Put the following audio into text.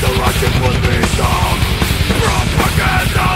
the Russian will be sung Propaganda